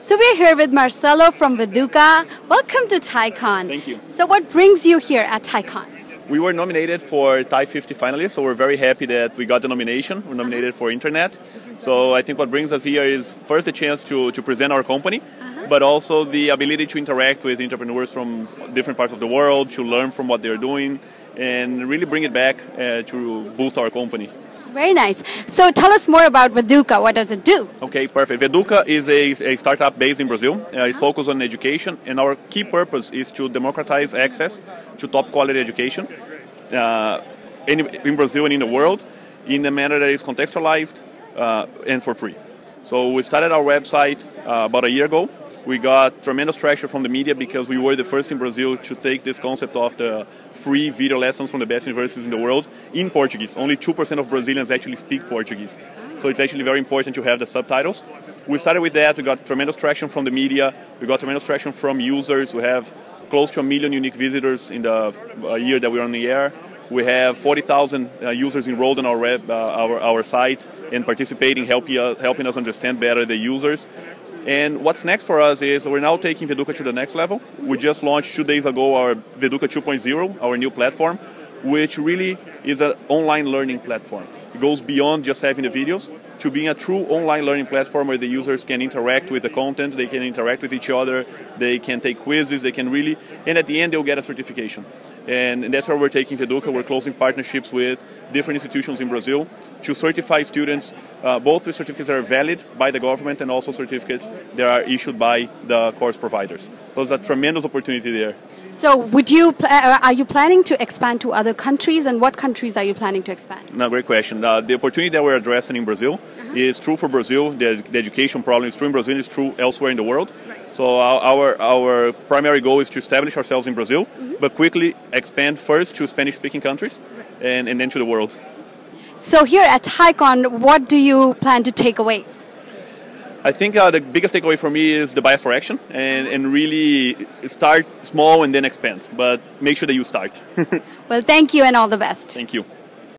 So we're here with Marcelo from Veduca. Welcome to TiECon. Thank you. So what brings you here at TiECon? We were nominated for TiE 50 finalists, so we're very happy that we got the nomination. We're nominated for Internet. So I think what brings us here is first the chance to, to present our company, but also the ability to interact with entrepreneurs from different parts of the world, to learn from what they're doing, and really bring it back uh, to boost our company. Very nice. So tell us more about Veduca. What does it do? Okay, perfect. Veduca is a, a startup based in Brazil. Uh, it's focused on education, and our key purpose is to democratize access to top quality education uh, in, in Brazil and in the world in a manner that is contextualized uh, and for free. So we started our website uh, about a year ago. We got tremendous traction from the media because we were the first in Brazil to take this concept of the free video lessons from the best universities in the world in Portuguese. Only 2% of Brazilians actually speak Portuguese. So it's actually very important to have the subtitles. We started with that, we got tremendous traction from the media, we got tremendous traction from users. We have close to a million unique visitors in the uh, year that we're on the air. We have 40,000 uh, users enrolled in our, web, uh, our, our site and participating, helping, uh, helping us understand better the users. And what's next for us is we're now taking Veduca to the next level. We just launched two days ago our Veduca 2.0, our new platform, which really is an online learning platform. It goes beyond just having the videos to being a true online learning platform where the users can interact with the content, they can interact with each other, they can take quizzes, they can really, and at the end they'll get a certification. And, that's where we're taking Veduca. We're closing partnerships with different institutions in Brazil to certify students, uh, both with certificates that are valid by the government and also certificates that are issued by the course providers. So it's a tremendous opportunity there. So would you uh, are you planning to expand to other countries and what countries are you planning to expand? No, great question. Uh, the opportunity that we're addressing in Brazil is true for Brazil. The, the education problem is true in Brazil. It's true elsewhere in the world. So our, our primary goal is to establish ourselves in Brazil, but quickly expand first to Spanish-speaking countries, and, and then to the world. So here at TiECon, what do you plan to take away? I think uh, the biggest takeaway for me is the bias for action, and, and really start small and then expand. But make sure that you start. Well, thank you and all the best. Thank you.